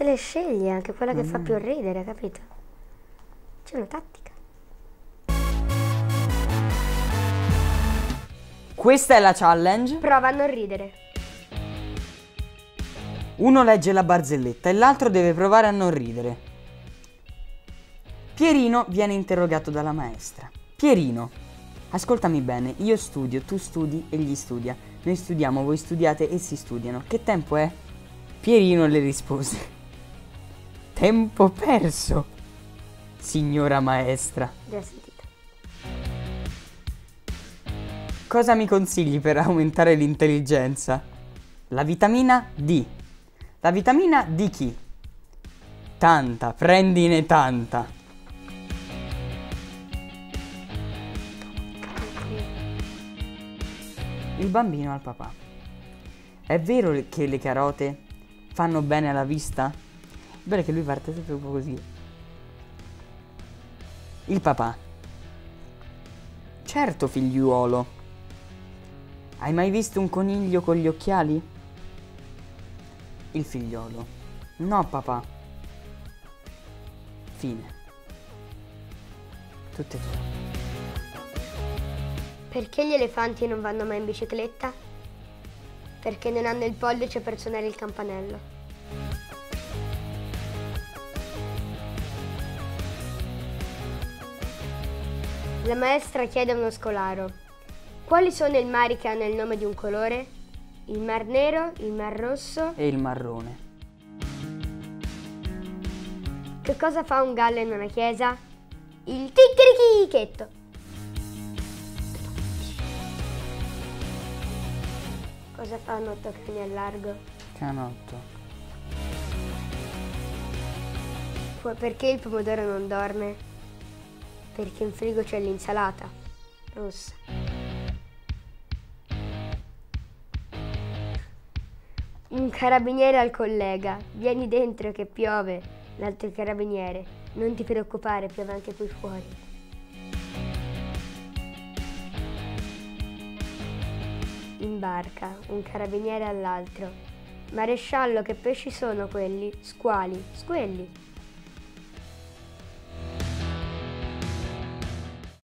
Se le scegli anche quella che fa Mm. più ridere, capito? C'è una tattica. Questa è la challenge. Prova a non ridere. Uno legge la barzelletta e l'altro deve provare a non ridere. Pierino viene interrogato dalla maestra. Pierino, ascoltami bene, io studio, tu studi, egli studia. Noi studiamo, voi studiate, essi studiano. Che tempo è? Pierino le rispose. Tempo perso, signora maestra. Già sentito. Cosa mi consigli per aumentare l'intelligenza? La vitamina D. La vitamina di chi? Tanta, prendine tanta. Il bambino al papà. È vero che le carote fanno bene alla vista? Bello che lui parte sempre un po' così. Il papà. Certo, figliuolo. Hai mai visto un coniglio con gli occhiali? Il figliolo. No, papà. Fine. Tutte e due. Perché gli elefanti non vanno mai in bicicletta? Perché non hanno il pollice per suonare il campanello. La maestra chiede a uno scolaro: Quali sono i mari che hanno il nome di un colore? Il mar nero, il mar rosso. E il marrone. Che cosa fa un gallo in una chiesa? Il chicchirichichetto. Cosa fanno otto cani al largo? Canotto. Perché il pomodoro non dorme? Perché in frigo c'è l'insalata rossa. Un carabiniere al collega. Vieni dentro che piove. L'altro carabiniere. Non ti preoccupare, piove anche qui fuori. In barca, un carabiniere all'altro. Maresciallo, che pesci sono quelli? Squali. Squelli.